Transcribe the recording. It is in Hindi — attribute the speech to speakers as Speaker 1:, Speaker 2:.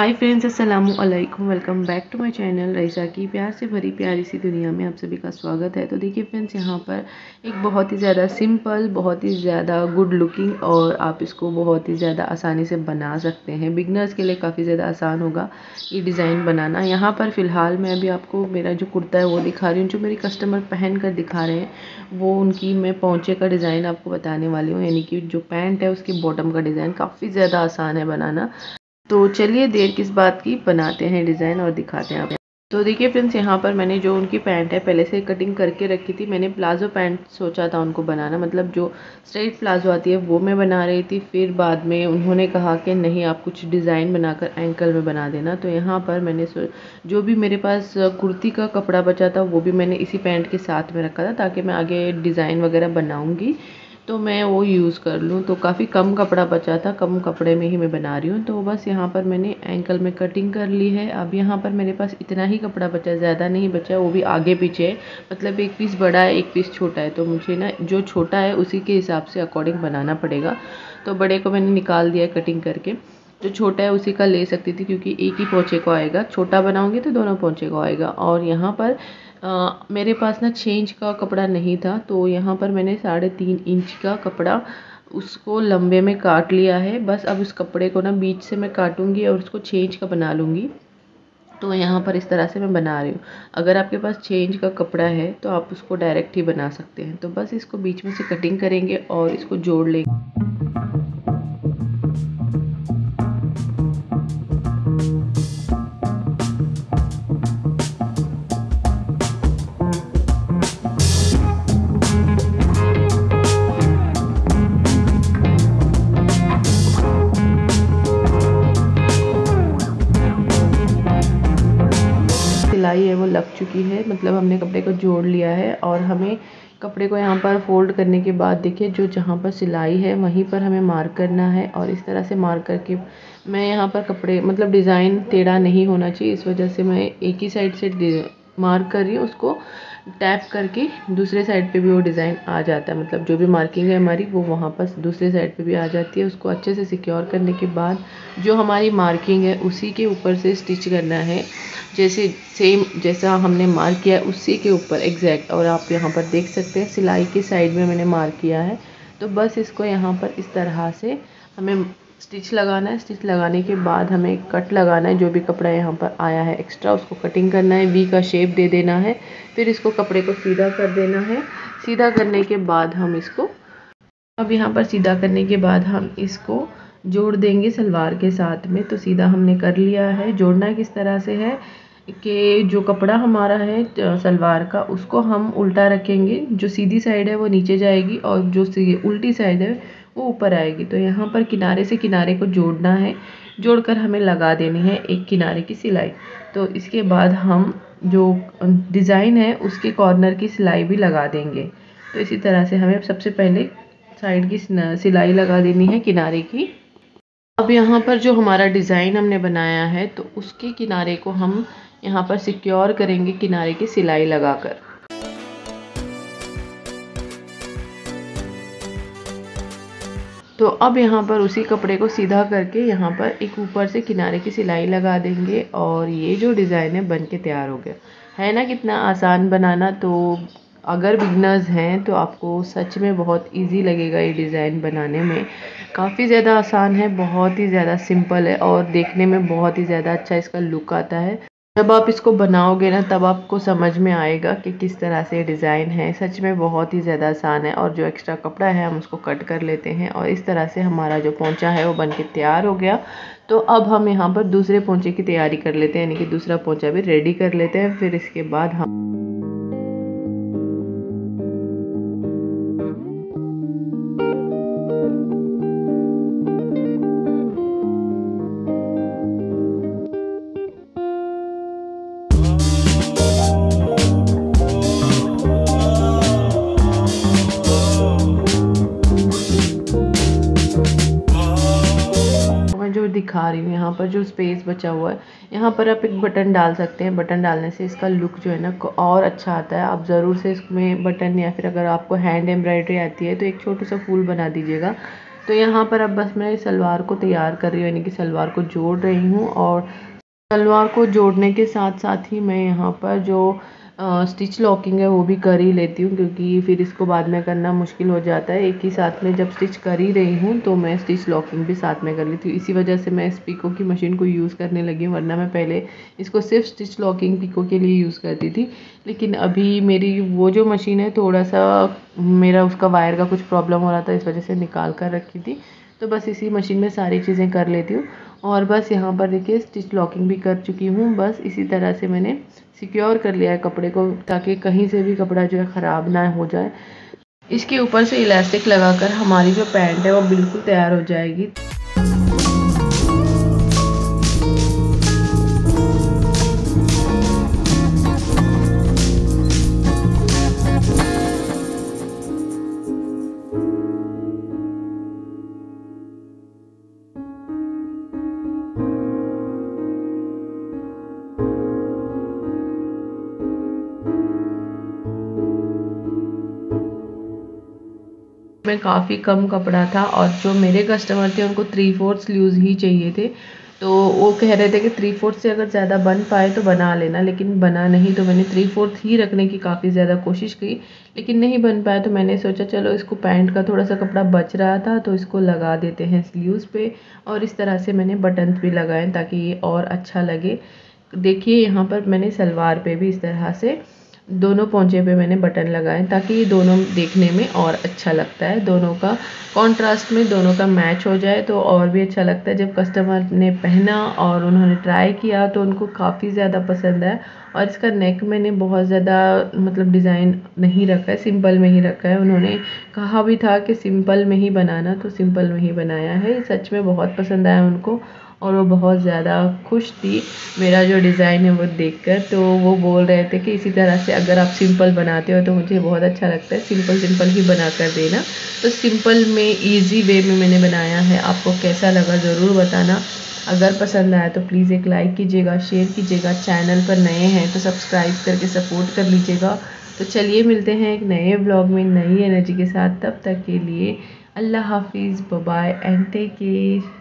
Speaker 1: हाय फ्रेंड्स अस्सलाम वालेकुम welcome back to my channel Raisa की प्यार से भरी प्यारी सी दुनिया में आप सभी का स्वागत है तो देखिए फ्रेंड्स यहाँ पर एक बहुत ही ज़्यादा सिंपल बहुत ही ज़्यादा गुड लुकिंग और आप इसको बहुत ही ज़्यादा आसानी से बना सकते हैं बिगनर्स के लिए काफ़ी ज़्यादा आसान होगा ये डिज़ाइन बनाना यहाँ पर फ़िलहाल मैं अभी आपको मेरा जो कुर्ता है वो दिखा रही हूँ जो मेरी कस्टमर पहन कर दिखा रहे हैं वो उनकी मैं पहुँचे का डिज़ाइन आपको बताने वाली हूँ यानी कि जो पैंट है उसकी बॉटम का डिज़ाइन काफ़ी ज़्यादा आसान है बनाना तो चलिए देर किस बात की बनाते हैं डिज़ाइन और दिखाते हैं आप। तो देखिए फ्रेंड्स, यहाँ पर मैंने जो उनकी पैंट है, पहले से कटिंग करके रखी थी। मैंने प्लाजो पैंट सोचा था उनको बनाना मतलब जो स्ट्रेट प्लाजो आती है, वो मैं बना रही थी। फिर बाद में उन्होंने कहा कि नहीं, आप कुछ डिज़ाइन बनाकर एंकल में बना देना। तो यहाँ पर मैंने जो भी मेरे पास कुर्ती का कपड़ा बचा था, वो भी मैंने इसी पैंट के साथ में रखा था, ताकि मैं आगे डिज़ाइन वगैरह बनाऊँगी। तो मैं वो यूज़ कर लूँ। तो काफ़ी कम कपड़ा बचा था, कम कपड़े में ही मैं बना रही हूँ। तो बस यहाँ पर मैंने एंकल में कटिंग कर ली है। अब यहाँ पर मेरे पास इतना ही कपड़ा बचा, ज़्यादा नहीं बचा, वो भी आगे पीछे। है मतलब एक पीस बड़ा है, एक पीस छोटा है। तो मुझे ना जो छोटा है, उसी के हिसाब से अकॉर्डिंग बनाना पड़ेगा। तो बड़े को मैंने निकाल दिया कटिंग करके। जो छोटा है, उसी का ले सकती थी क्योंकि एक ही पोंचे को आएगा। छोटा बनाऊँगी तो दोनों पोंचे को आएगा। और यहाँ पर मेरे पास ना छः इंच का कपड़ा नहीं था तो यहाँ पर मैंने साढ़े तीन इंच का कपड़ा उसको लंबे में काट लिया है। बस अब उस कपड़े को ना बीच से मैं काटूँगी और उसको छः इंच का बना लूँगी। तो यहाँ पर इस तरह से मैं बना रही हूँ। अगर आपके पास छः इंच का कपड़ा है तो आप उसको डायरेक्ट ही बना सकते हैं। तो बस इसको बीच में से कटिंग करेंगे और इसको जोड़ लेंगे। चुकी है। मतलब हमने कपड़े को जोड़ लिया है और हमें कपड़े को यहाँ पर फोल्ड करने के बाद देखिए, जो जहाँ पर सिलाई है, वहीं पर हमें मार्क करना है और इस तरह से मार्क करके मैं यहाँ पर कपड़े मतलब डिज़ाइन टेढ़ा नहीं होना चाहिए। इस वजह से मैं एक ही साइड से मार्क कर रही हूँ, उसको टैप करके दूसरे साइड पे भी वो डिज़ाइन आ जाता है। मतलब जो भी मार्किंग है हमारी, वो वहाँ पर दूसरे साइड पे भी आ जाती है। उसको अच्छे से सिक्योर करने के बाद जो हमारी मार्किंग है, उसी के ऊपर से स्टिच करना है। जैसे सेम जैसा हमने मार्क किया है, उसी के ऊपर एग्जैक्ट और आप यहाँ पर देख सकते हैं, सिलाई के साइड में मैंने मार्क किया है। तो बस इसको यहाँ पर इस तरह से हमें स्टिच लगाना है। स्टिच लगाने के बाद हमें कट लगाना है। जो भी कपड़ा यहाँ पर आया है एक्स्ट्रा उसको कटिंग करना है। वी का शेप दे देना है। फिर इसको कपड़े को सीधा कर देना है। सीधा करने के बाद हम इसको, अब यहाँ पर सीधा करने के बाद हम इसको जोड़ देंगे सलवार के साथ में। तो सीधा हमने कर लिया है। जोड़ना किस तरह से है कि जो कपड़ा हमारा है सलवार का, उसको हम उल्टा रखेंगे। जो सीधी साइड है वो नीचे जाएगी और जो उल्टी साइड है वो ऊपर आएगी। तो यहाँ पर किनारे से किनारे को जोड़ना है। जोड़कर हमें लगा देनी है एक किनारे की सिलाई। तो इसके बाद हम जो डिज़ाइन है, उसके कॉर्नर की सिलाई भी लगा देंगे। तो इसी तरह से हमें सबसे पहले साइड की सिलाई लगा देनी है किनारे की। अब यहाँ पर जो हमारा डिज़ाइन हमने बनाया है तो उसके किनारे को हम यहाँ पर सिक्योर करेंगे किनारे की सिलाई लगाकर। तो अब यहाँ पर उसी कपड़े को सीधा करके यहाँ पर एक ऊपर से किनारे की सिलाई लगा देंगे और ये जो डिज़ाइन है बन के तैयार हो गया। है ना कितना आसान बनाना? तो अगर बिगनर्स हैं तो आपको सच में बहुत इजी लगेगा ये डिज़ाइन बनाने में। काफ़ी ज़्यादा आसान है, बहुत ही ज़्यादा सिंपल है और देखने में बहुत ही ज़्यादा अच्छा इसका लुक आता है। जब आप इसको बनाओगे ना, तब आपको समझ में आएगा कि किस तरह से डिज़ाइन है। सच में बहुत ही ज़्यादा आसान है और जो एक्स्ट्रा कपड़ा है, हम उसको कट कर लेते हैं और इस तरह से हमारा जो पोंचा है, वो बन के तैयार हो गया। तो अब हम यहाँ पर दूसरे पोंचे की तैयारी कर लेते हैं, यानी कि दूसरा पोंचा भी रेडी कर लेते हैं। फिर इसके बाद हम दिखा रही हूँ। यहाँ पर जो स्पेस बचा हुआ है, यहाँ पर आप एक बटन डाल सकते हैं। बटन डालने से इसका लुक जो है ना और अच्छा आता है। आप ज़रूर से इसमें बटन या फिर अगर आपको हैंड एम्ब्रॉयडरी आती है तो एक छोटा सा फूल बना दीजिएगा। तो यहाँ पर अब बस मैं सलवार को तैयार कर रही हूँ, यानी कि सलवार को जोड़ रही हूँ। और सलवार को जोड़ने के साथ साथ ही मैं यहाँ पर जो स्टिच लॉकिंग है, वो भी कर ही लेती हूँ क्योंकि फिर इसको बाद में करना मुश्किल हो जाता है। एक ही साथ में जब स्टिच कर ही रही हूँ तो मैं स्टिच लॉकिंग भी साथ में कर लेती हूँ। इसी वजह से मैं इस पिको की मशीन को यूज़ करने लगी हूँ, वरना मैं पहले इसको सिर्फ़ स्टिच लॉकिंग पिको के लिए यूज़ करती थी। लेकिन अभी मेरी वो जो मशीन है, थोड़ा सा मेरा उसका वायर का कुछ प्रॉब्लम हो रहा था, इस वजह से निकाल कर रखी थी। तो बस इसी मशीन में सारी चीज़ें कर लेती हूँ। और बस यहाँ पर देखिए स्टिच लॉकिंग भी कर चुकी हूँ। बस इसी तरह से मैंने सिक्योर कर लिया है कपड़े को ताकि कहीं से भी कपड़ा जो है ख़राब ना हो जाए। इसके ऊपर से इलास्टिक लगाकर हमारी जो पैंट है वो बिल्कुल तैयार हो जाएगी। में काफ़ी कम कपड़ा था और जो मेरे कस्टमर थे, उनको थ्री फोर्थ स्लीव्स ही चाहिए थे। तो वो कह रहे थे कि थ्री फोर्थ से अगर ज़्यादा बन पाए तो बना लेना, लेकिन बना नहीं तो मैंने थ्री फोर्थ ही रखने की काफ़ी ज़्यादा कोशिश की। लेकिन नहीं बन पाया तो मैंने सोचा, चलो इसको पैंट का थोड़ा सा कपड़ा बच रहा था तो इसको लगा देते हैं स्लीव्स पे। और इस तरह से मैंने बटन भी लगाए ताकि ये और अच्छा लगे। देखिए, यहाँ पर मैंने सलवार पे भी इस तरह से दोनों पोंचे पे मैंने बटन लगाए ताकि ये दोनों देखने में और अच्छा लगता है। दोनों का कॉन्ट्रास्ट में दोनों का मैच हो जाए तो और भी अच्छा लगता है। जब कस्टमर ने पहना और उन्होंने ट्राई किया तो उनको काफ़ी ज़्यादा पसंद है और इसका नेक मैंने बहुत ज़्यादा मतलब डिज़ाइन नहीं रखा है सिंपल में ही रखा है। उन्होंने कहा भी था कि सिंपल में ही बनाना तो सिंपल में ही बनाया है। सच में बहुत पसंद आया उनको और वो बहुत ज़्यादा खुश थी मेरा जो डिज़ाइन है वो देखकर। तो वो बोल रहे थे कि इसी तरह से अगर आप सिंपल बनाते हो तो मुझे बहुत अच्छा लगता है। सिंपल सिंपल ही बना कर देना। तो सिंपल में इजी वे में मैंने बनाया है। आपको कैसा लगा ज़रूर बताना। अगर पसंद आया तो प्लीज़ एक लाइक कीजिएगा शेयर कीजिएगा। चैनल पर नए हैं तो सब्सक्राइब करके सपोर्ट कर लीजिएगा। तो चलिए मिलते हैं एक नए ब्लॉग में नई एनर्जी के साथ। तब तक के लिए अल्लाह हाफिज़ बाय एंड टेक केयर